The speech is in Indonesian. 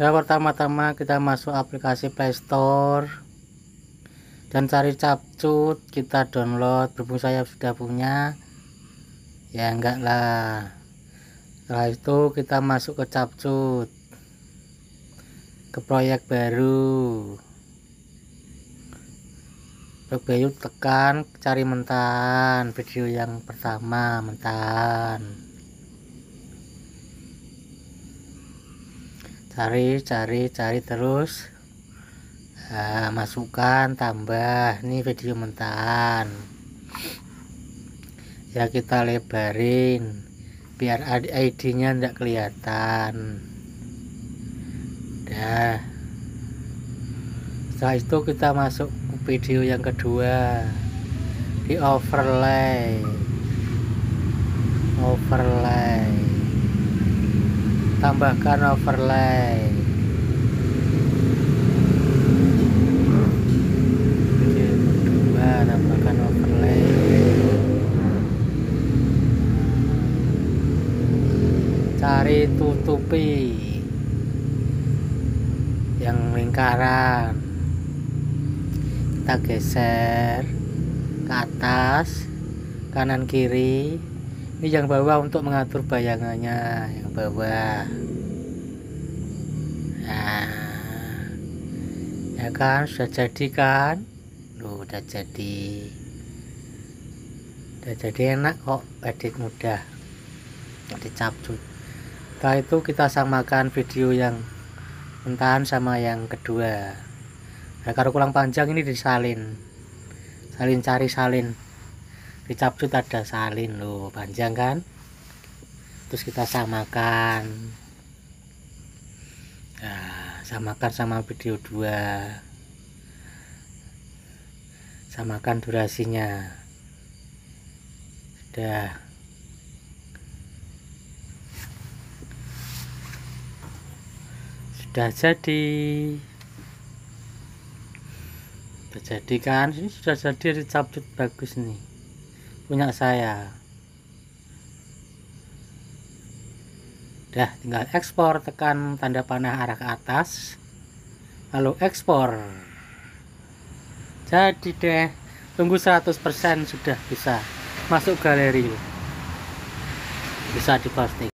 ya pertama-tama kita masuk aplikasi Playstore dan cari capcut kita download berhubung saya sudah punya ya enggak lah setelah itu kita masuk ke capcut ke proyek baru. Proyek tekan cari mentan video yang pertama mentan cari cari cari terus. Nah, masukkan tambah. Ini video mentan ya kita lebarin biar ID nya tidak kelihatan. Dah. Setelah itu kita masuk ke video yang kedua. Di overlay. Overlay tambahkan overlay cari tutupi yang lingkaran. Kita geser ke atas kanan kiri ini yang bawah untuk mengatur bayangannya yang bawah. Nah ya kan? Sudah jadi kan? Loh, udah jadi. Udah jadi enak kok edit mudah. Edit capcut setelah itu kita samakan video yang mentahan sama yang kedua. Nah kalau kurang panjang ini disalin. Salin cari salin di capcut ada salin loh panjang kan? Terus kita samakan. Nah, samakan sama video 2 samakan durasinya. Sudah. Sudah jadi. Sudah jadi kan? Ini sudah jadi dicabut bagus nih punya saya. Dah tinggal ekspor tekan tanda panah arah ke atas. Lalu ekspor. Jadi deh tunggu 100% sudah bisa masuk galeri. Bisa diposting